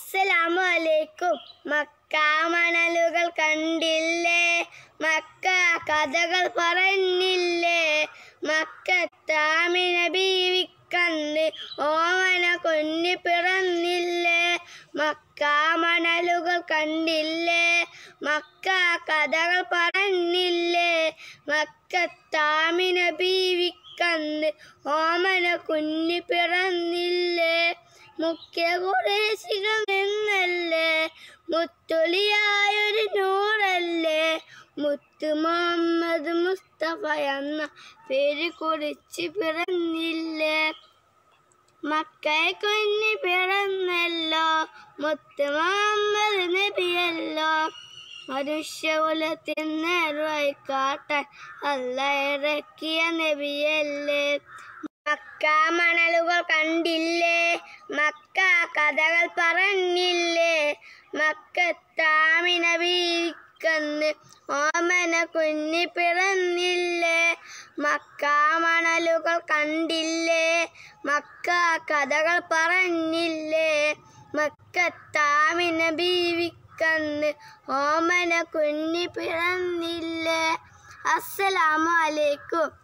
അസ്സലാമു അലൈക്കും മക്ക മണലുകൾ കണ്ടില്ലേ? മക്ക കഥകൾ പറഞ്ഞില്ലേ? മക്കത്താമിന ബീവിക്കന്ന് ഓമന കൊന്നി പിറന്നില്ലേ? മക്ക മണലുകൾ കണ്ടില്ലേ? മക്ക കഥകൾ പറഞ്ഞില്ലേ? മക്കത്താമിന ബീവിക്കന്ന് ഓമന കുഞ്ഞി പിറന്നില്ലേ? മുഖ്യ കുറേശികൾ എന്നല്ലേ മുത്തൊളിയായൊരു നൂറല്ലേ? മുത്തു മുഹമ്മദ് മുസ്തഫ എന്ന പേര് കുറിച്ച് പിറന്നില്ലേ? മക്കയെ കുഞ്ഞി പിറന്നല്ലോ. മുത്തു മുഹമ്മദ് നബിയല്ലോ. മനുഷ്യകുലത്തിൽ നേർവായി അല്ല ഇറക്കിയ നബിയല്ലേ? മക്ക മണലുകൾ കണ്ടില്ലേ? കഥകൾ പറഞ്ഞില്ലേ? മക്കത്താമിന വീക്കന്ന് ഓമന കുഞ്ഞി പിറന്നില്ലേ? മക്ക മണലുകൾ കണ്ടില്ലേ? മക്ക കഥകൾ പറഞ്ഞില്ലേ? മക്കത്താമിന ബീവിക്കന്ന് ഓമന കുഞ്ഞി പിറന്നില്ലേ? അസ്സലാമു അലൈക്കും.